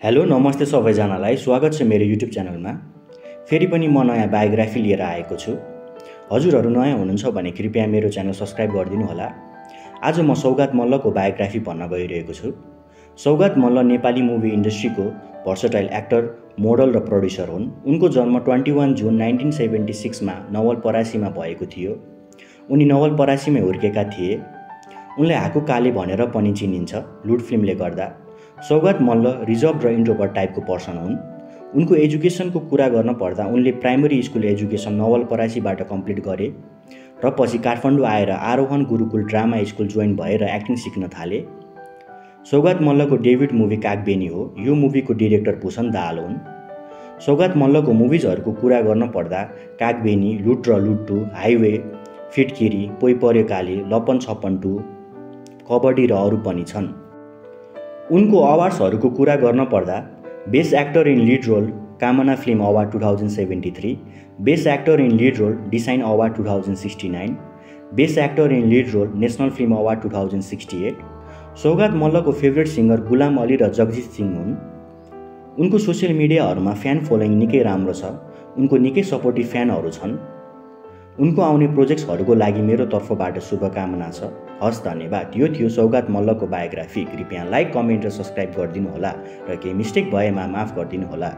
Hello नमस्ते सबैजनालाई। स्वागत छ मेरो युट्युब च्यानलमा। फेरि पनि म नयाँ बायोग्राफी लिएर आएको छु। हजुरहरू नयाँ हुनुहुन्छ भने कृपया मेरो च्यानल सब्सक्राइब गरिदिनु होला आज म सौगात मल्लको बायोग्राफी भन्न गइरहेको छु। सौगात मल्ल नेपाली मुभी इन्डस्ट्रीको भर्सटाइल एक्टर मोडल र प्रड्युसर हुन्। उनको जन्म twenty one June nineteen seventy सिक्समा नवलपरासीमा भएको थियो। उनी नवलपरासीमै हुर्केका थिए। उनले हाकु काले भनेर पनि चिनिन्छ लुट फिल्मले गर्दा। सौगात मल्ल रिजर्भ र इन्ट्रोभर्ट टाइपको पर्सन हुन्। उनको एजुकेसनको कुरा गर्न पर्दा उनले प्राइमरी स्कुल एजुकेसन नवलपरासीबाट कम्प्लिट गरे र पछि काठमाडौँ आएर Arohan Gurukul drama school join भएर एक्टिङ सिक्न थाले। सौगात मल्लको डेभिड मुभी कागबेनी हो। यो मुभीको डिरेक्टर भूषण दाहाल हुन्। सौगात मल्लको मुभिजहरूको कुरा गर्न पर्दा कागबेनी लुट र लुट्टु हाइवे फिटकिरी पोइ पर्यो काली लपन छप्पन टू कबड्डी र अरू पनि छन्। उनको अवार्ड्सहरूको कुरा गर्न पर्दा best actor in lead role Kamana film award two thousand seventy three best actor in lead role design award two thousand sixty nine best actor in lead role national film award two thousand sixty eight Saugat मल्लको favourite singer Ghulam Ali र जगजित सिंह हुन्। उनको social मिडियाहरूमा fan following निकै राम्रो छ उनको निकै supportive फ्यानहरू छन्। उनको आउने प्रोजेक्ट्सहरूको लागि मेरो तर्फबाट शुभकामना छ। हस् धन्यवाद। यो थियो सौगात मल्लको बायोग्राफी। कृपया लाइक कमेन्ट र सब्सक्राइब गरिदिनु होला र केही मिस्टेक भएमा माफ गरिदिनु होला